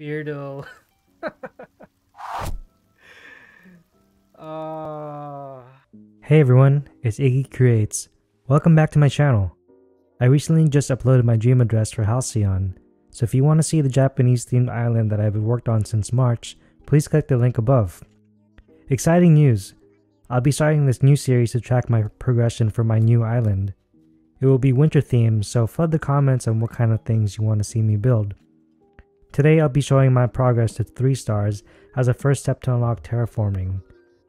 Beardo. uh... Hey everyone, it's Iggy Creates. Welcome back to my channel. I recently just uploaded my dream address for Halcyon, so if you want to see the Japanese themed island that I've worked on since March, please click the link above. Exciting news! I'll be starting this new series to track my progression for my new island. It will be winter themed, so flood the comments on what kind of things you want to see me build. Today I'll be showing my progress to 3 stars as a first step to unlock terraforming.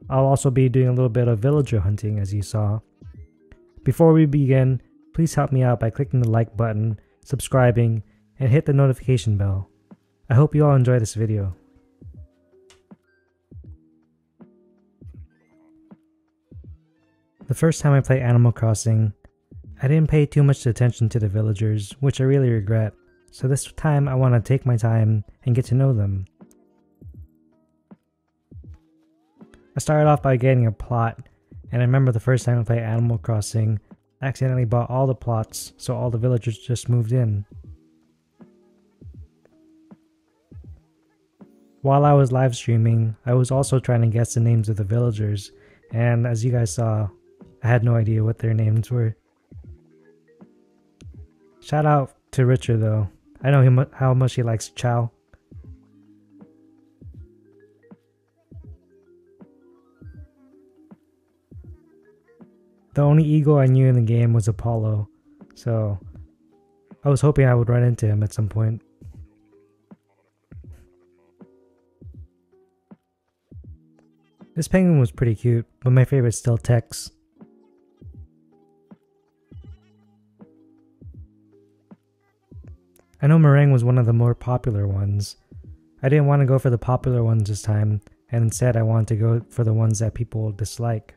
I'll also be doing a little bit of villager hunting as you saw. Before we begin, please help me out by clicking the like button, subscribing, and hit the notification bell. I hope you all enjoy this video. The first time I played Animal Crossing, I didn't pay too much attention to the villagers, which I really regret. So this time I want to take my time and get to know them. I started off by getting a plot, and I remember the first time I played Animal Crossing, I accidentally bought all the plots, so all the villagers just moved in. While I was live streaming, I was also trying to guess the names of the villagers, and as you guys saw, I had no idea what their names were. Shout out to Richard though. I know him how much he likes Chow. The only eagle I knew in the game was Apollo, so I was hoping I would run into him at some point. This penguin was pretty cute, but my favorite is still Tex. I know Merengue was one of the more popular ones. I didn't want to go for the popular ones this time, and instead I wanted to go for the ones that people dislike.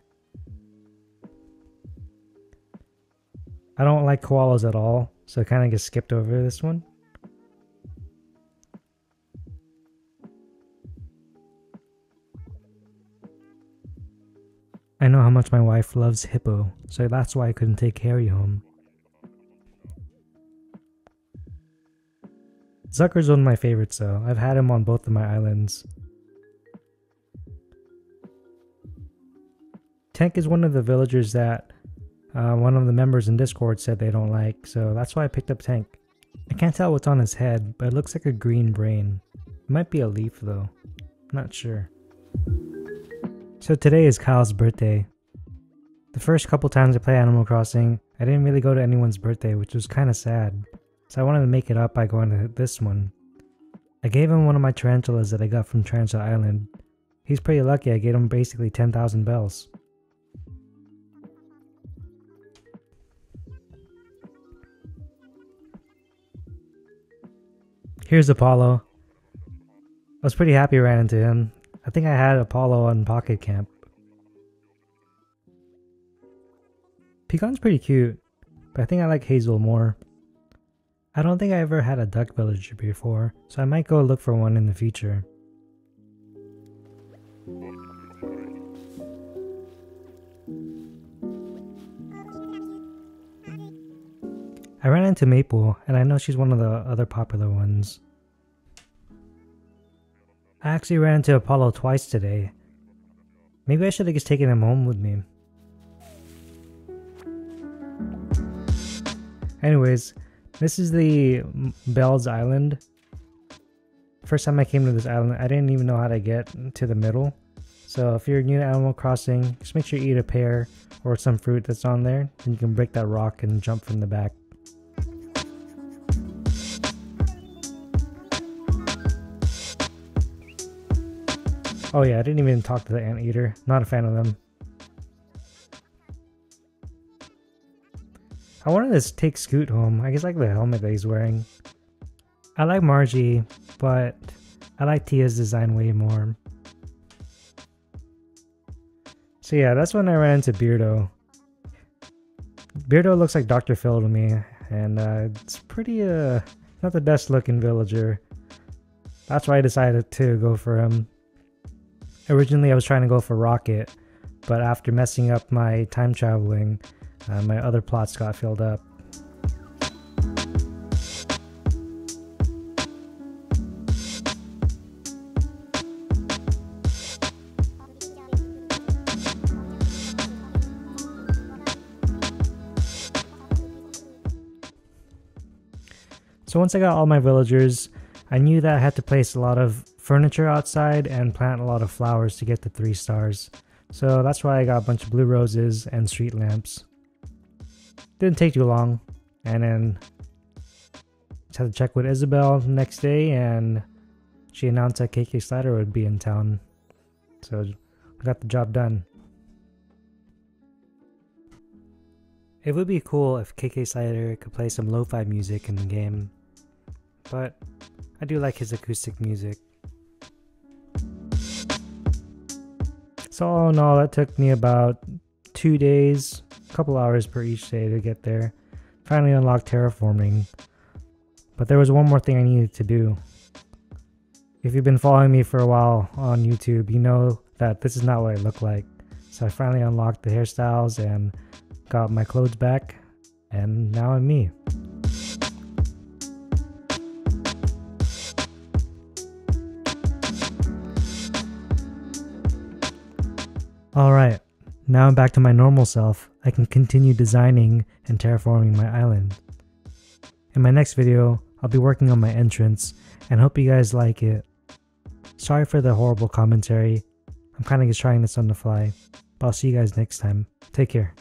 I don't like koalas at all, so I kind of just skipped over this one. I know how much my wife loves hippo, so that's why I couldn't take Harry home. Zucker's one of my favorites though. I've had him on both of my islands. Tank is one of the villagers that uh, one of the members in Discord said they don't like, so that's why I picked up Tank. I can't tell what's on his head, but it looks like a green brain. It might be a leaf though. not sure. So today is Kyle's birthday. The first couple times I play Animal Crossing, I didn't really go to anyone's birthday, which was kinda sad. So I wanted to make it up by going to this one. I gave him one of my tarantulas that I got from Tarantula Island. He's pretty lucky I gave him basically 10,000 bells. Here's Apollo. I was pretty happy I ran into him. I think I had Apollo on Pocket Camp. Pecan's pretty cute, but I think I like Hazel more. I don't think I ever had a duck villager before, so I might go look for one in the future. I ran into Maple, and I know she's one of the other popular ones. I actually ran into Apollo twice today. Maybe I should have just taken him home with me. Anyways, this is the Bells Island. First time I came to this island, I didn't even know how to get to the middle. So if you're new to Animal Crossing, just make sure you eat a pear or some fruit that's on there, and you can break that rock and jump from the back. Oh yeah, I didn't even talk to the anteater. Not a fan of them. I wanted to take Scoot home. I guess like the helmet that he's wearing. I like Margie, but I like Tia's design way more. So yeah, that's when I ran into Beardo. Beardo looks like Dr. Phil to me, and uh, it's pretty, uh, not the best looking villager. That's why I decided to go for him. Originally, I was trying to go for Rocket, but after messing up my time traveling, uh, my other plots got filled up. So once I got all my villagers, I knew that I had to place a lot of furniture outside and plant a lot of flowers to get the three stars. So that's why I got a bunch of blue roses and street lamps. Didn't take too long, and then just had to check with Isabelle next day and she announced that KK Slider would be in town. So we got the job done. It would be cool if KK Slider could play some lo-fi music in the game, but I do like his acoustic music. So all in all, that took me about two days, a couple hours per each day to get there. Finally unlocked terraforming. But there was one more thing I needed to do. If you've been following me for a while on YouTube, you know that this is not what I look like. So I finally unlocked the hairstyles and got my clothes back, and now I'm me. Alright, now I'm back to my normal self. I can continue designing and terraforming my island. In my next video, I'll be working on my entrance and hope you guys like it. Sorry for the horrible commentary. I'm kind of just trying this on the fly. But I'll see you guys next time. Take care.